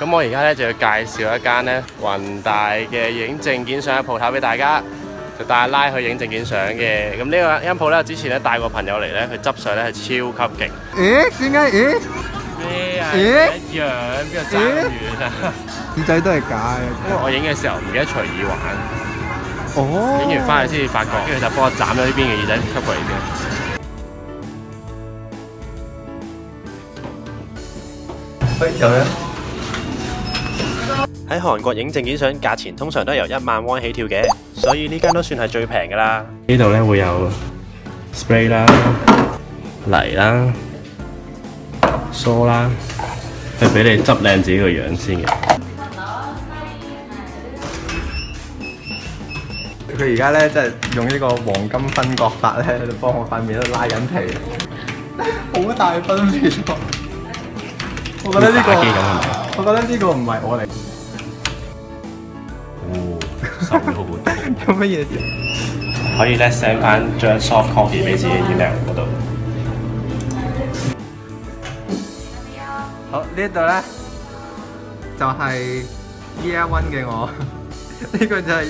咁我而家咧就要介紹一間咧雲大嘅影證件相嘅鋪頭俾大家，就帶阿拉去影證件相嘅。咁呢個間鋪咧，之前咧帶個朋友嚟咧，佢執相咧係超級勁。咦？點解？咦？咩啊？咦一樣邊度爭遠啊？耳仔都係假嘅因為我影嘅時候唔記得除耳環，哦。影完翻去先至發覺，跟住就幫我斬咗呢邊嘅耳仔吸過嚟嘅。喂，有咩？喺韓國影證件相價錢通常都係由一萬蚊起跳嘅，所以呢間都算係最平噶啦。呢度咧會有 spray 啦、泥啦、梳啦，係俾你執靚自己個樣先嘅。佢而家咧，即係用呢個黃金分割法咧，喺度幫我塊面都拉緊皮，好大分別喎。我覺得呢、個，打機咁係咪我覺得呢個唔係我嚟，哦，手好好多，有乜嘢事？可以咧 send 翻張 soft copy 俾自己 email 嗰度。好，呢一度咧就係 Year One 嘅我，呢個就係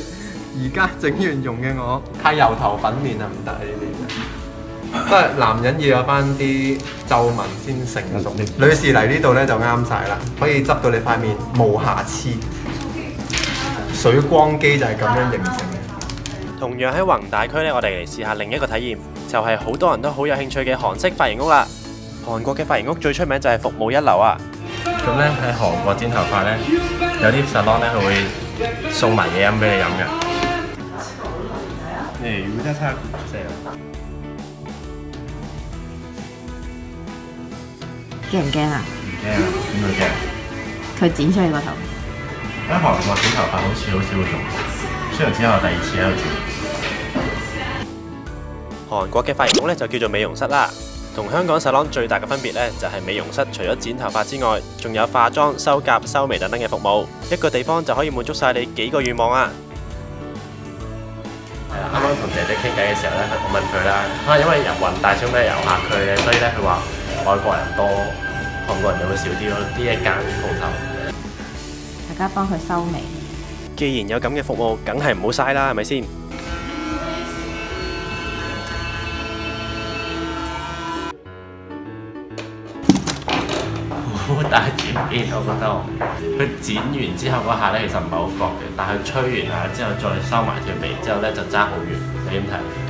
而家整完容嘅我。太油頭粉面啊，唔得呢啲，不過男人要有翻啲皺紋先成熟。女士嚟呢度咧就啱晒啦，可以執到你塊面無瑕疵。水光肌就係咁樣形成嘅。同樣喺宏大區咧，我哋嚟試下另一個體驗，就係好多人都好有興趣嘅韓式髮型屋啦。韓國嘅髮型屋最出名就係服務一流啊！咁咧喺韓國剪頭髮咧，有啲 salon 咧佢會送埋嘢飲俾你飲嘅。誒，如果真係差驚唔驚啊？唔驚啊，點會驚？佢剪出你個頭，喺韓國剪頭髮好似好少會用，雖然之後第二次喺度剪。韓國嘅髮型屋咧就叫做美容室啦，同香港 salon 最大嘅分別咧，就係美容室除咗剪頭髮之外，仲有化妝、修甲、修眉等等嘅服務，一個地方就可以滿足晒你幾個願望啊！係啊，啱啱同姐姐傾偈嘅時候咧，我問佢啦，啊因為人雲大中咩遊客區咧，所以咧佢話外國人多，韓國人就會少啲咯。呢一間鋪頭，大家幫佢收尾。既然有咁嘅服務，梗係唔好嘥啦，係咪先？好大轉變，我覺得佢剪完之後嗰下咧，其實唔係好覺嘅，但係佢吹完下之後再收埋條眉之後咧，就爭好遠。你點睇？